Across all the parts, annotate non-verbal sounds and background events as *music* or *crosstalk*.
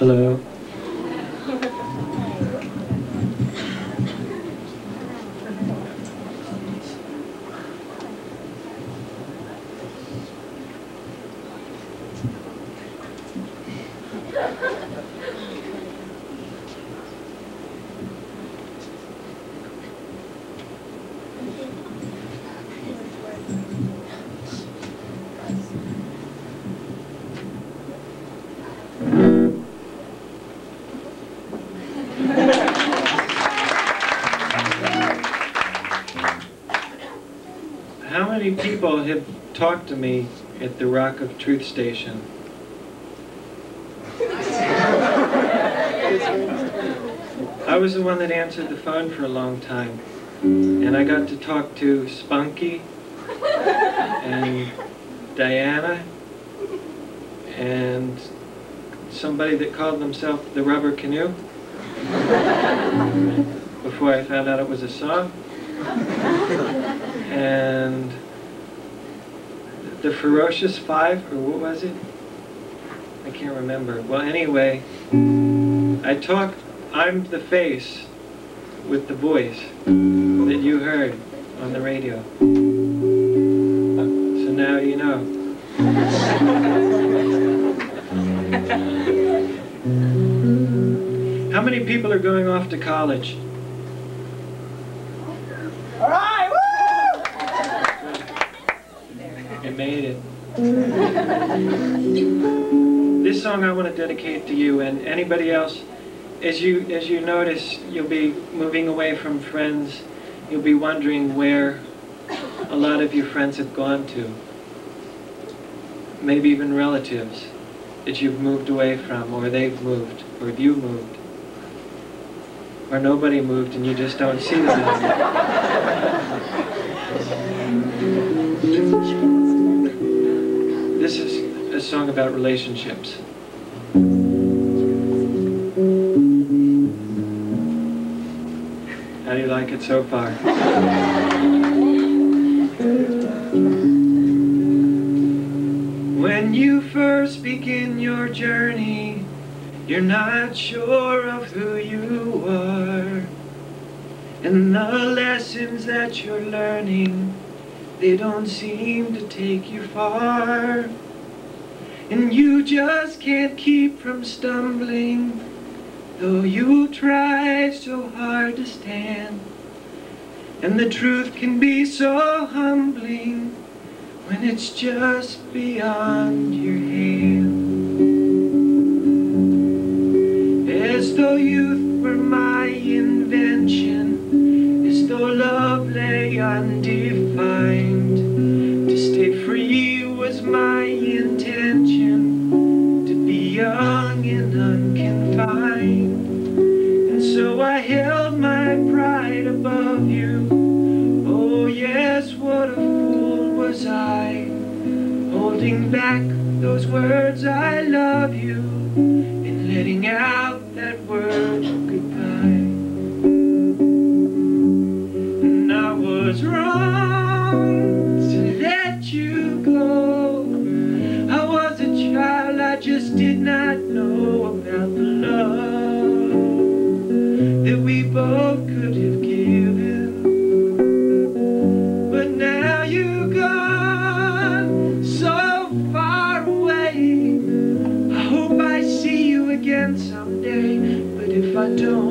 Hello. *laughs* How many people have talked to me at the Rock of Truth station? I was the one that answered the phone for a long time. And I got to talk to Spunky and Diana and somebody that called themselves the Rubber Canoe before I found out it was a song. And the Ferocious Five, or what was it? I can't remember. Well, anyway, I talked, I'm the face with the voice that you heard on the radio. So now you know. *laughs* How many people are going off to college? *laughs* This song I want to dedicate to you and anybody else. As you as you notice, you'll be moving away from friends. You'll be wondering where a lot of your friends have gone to. Maybe even relatives that you've moved away from, or they've moved, or you moved, or nobody moved and you just don't see them anymore. *laughs* song about relationships. How do you like it so far? When you first begin your journey, you're not sure of who you are. And the lessons that you're learning they don't seem to take you far. And you just can't keep from stumbling, though you try so hard to stand. And the truth can be so humbling when it's just beyond your hand. As though youth were my invention, as though love lay undefined. Back those words I love you and letting out I don't,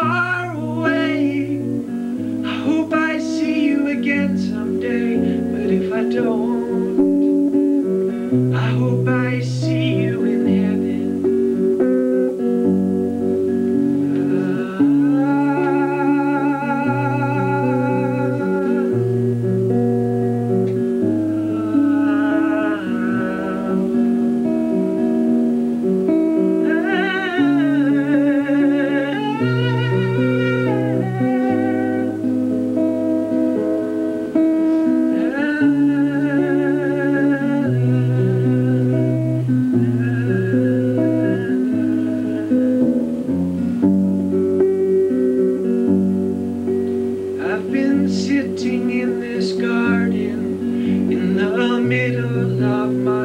far away. I hope I see you again someday, but if I don't, sitting in this garden in the middle of my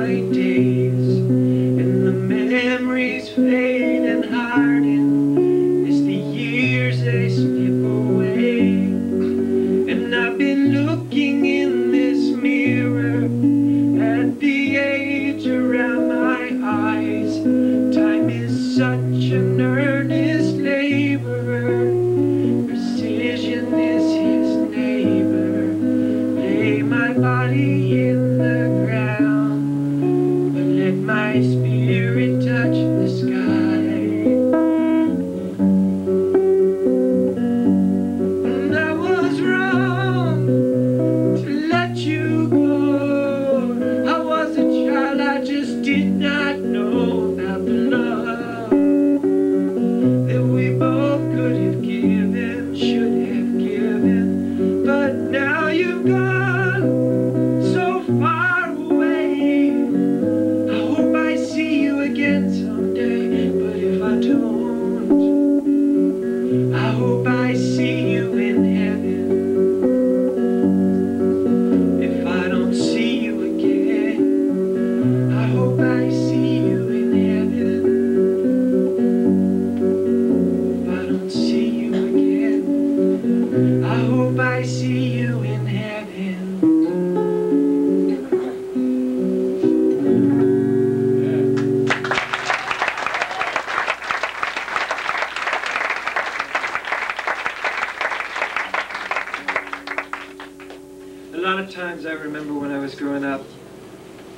times I remember when I was growing up,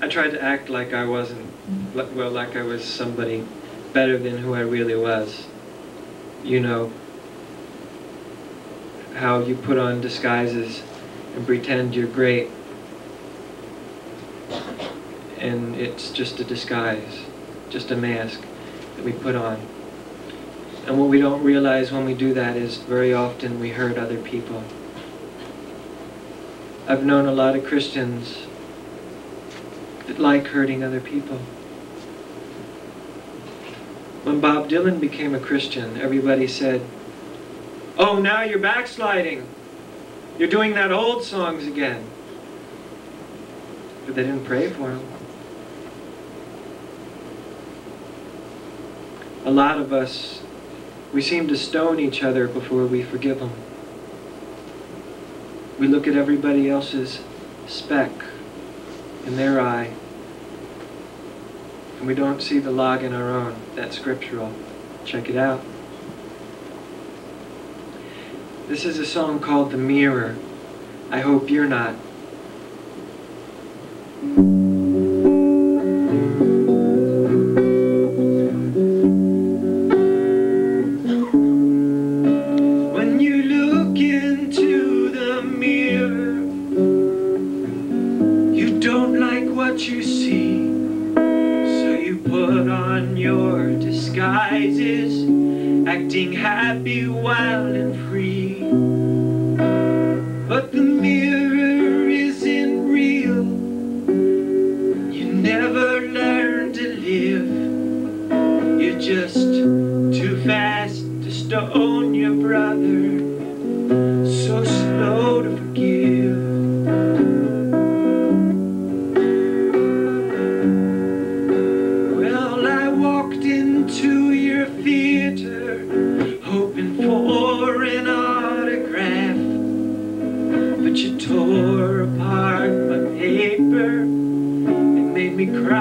I tried to act like I wasn't, mm-hmm. like- well, like I was somebody better than who I really was. You know, how you put on disguises and pretend you're great. And it's just a disguise, just a mask that we put on. And what we don't realize when we do that is very often we hurt other people. I've known a lot of Christians that like hurting other people. When Bob Dylan became a Christian, everybody said, Oh, now you're backsliding. You're doing that old songs again. But they didn't pray for him. A lot of us, we seem to stone each other before we forgive them. We look at everybody else's speck in their eye, and we don't see the log in our own. That's scriptural. Check it out. This is a song called The Mirror. I hope you're not. What you see, so you put on your disguises, acting happy, wild, and free. But the mirror isn't real, you never learn to live, you're just too fast to stone your brother,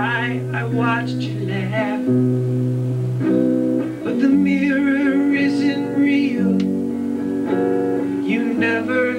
cry. I watched you laugh. But the mirror isn't real. You never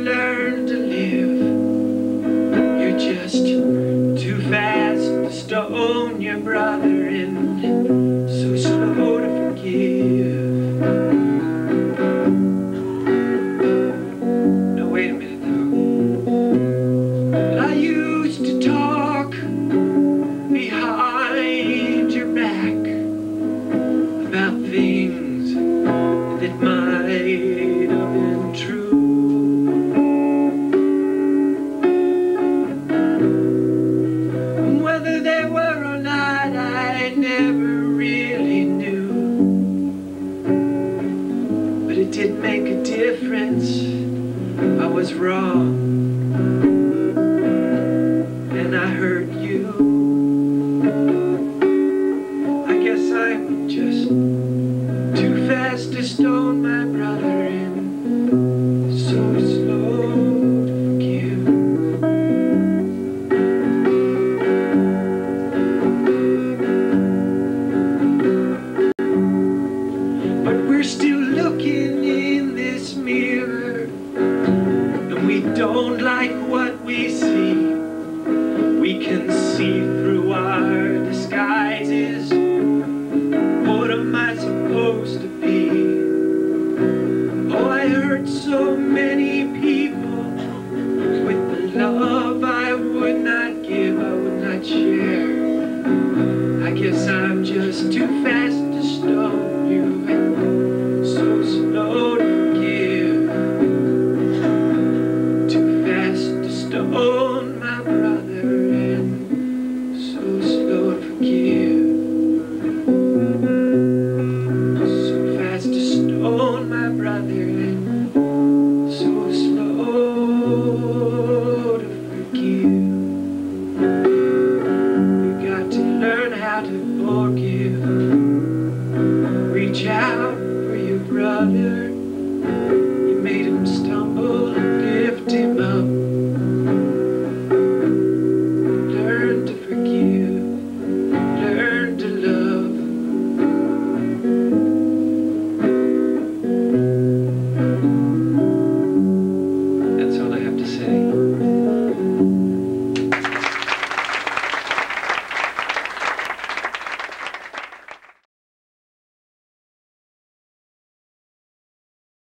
it didn't make a difference. I was wrong.